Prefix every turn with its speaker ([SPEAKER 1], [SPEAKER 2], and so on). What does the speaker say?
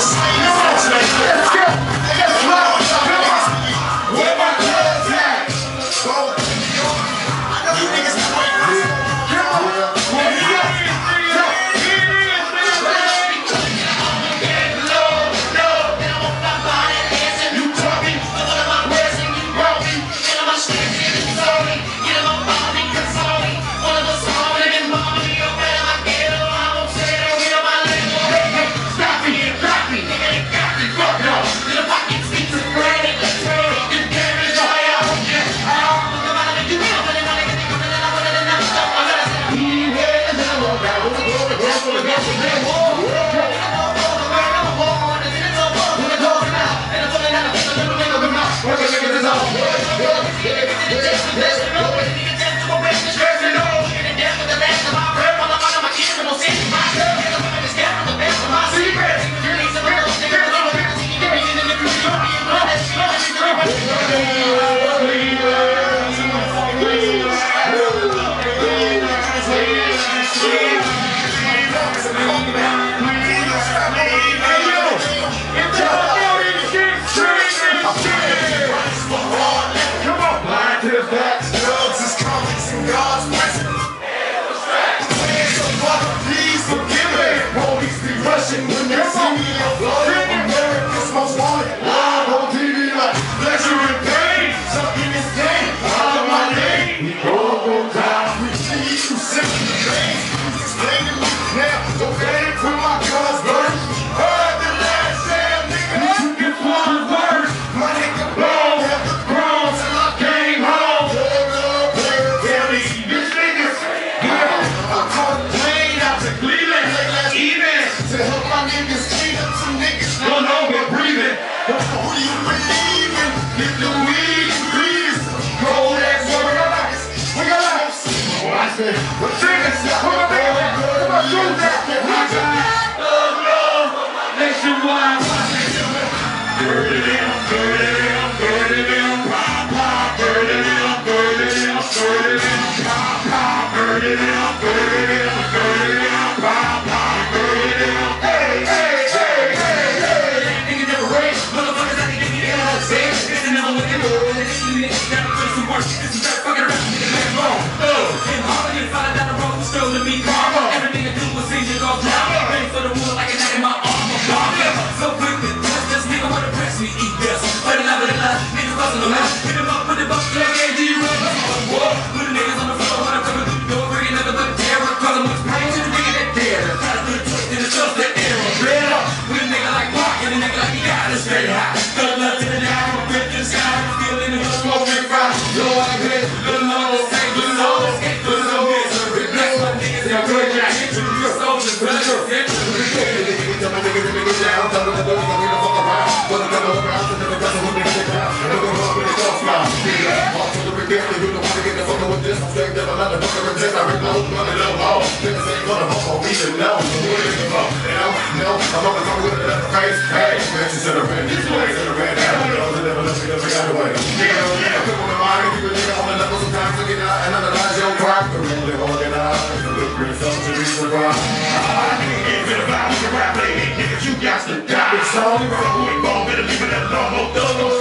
[SPEAKER 1] the.
[SPEAKER 2] Let's yes,
[SPEAKER 3] why.
[SPEAKER 4] Burn it down, burn it down, burn it down, pop, pop, burn it down, burn it down, burn it down, pop, pop, burn it down, burn it down,
[SPEAKER 3] burn it
[SPEAKER 4] down, pop, pop,
[SPEAKER 3] burn it down. Hey, hey, hey, hey, hey. That nigga never rich, motherfuckers out here getting ill as bitch. This is never looking for it. This is never put some work. This is never fucking around, nigga, man, bone. Oh, and all of you find out the wrong was stolen me, car. again.
[SPEAKER 1] No, I'm not gonna come with a face. Hey, man, she's in.
[SPEAKER 5] It's only wrong, we ain't ball, better leave it alone, no thugs.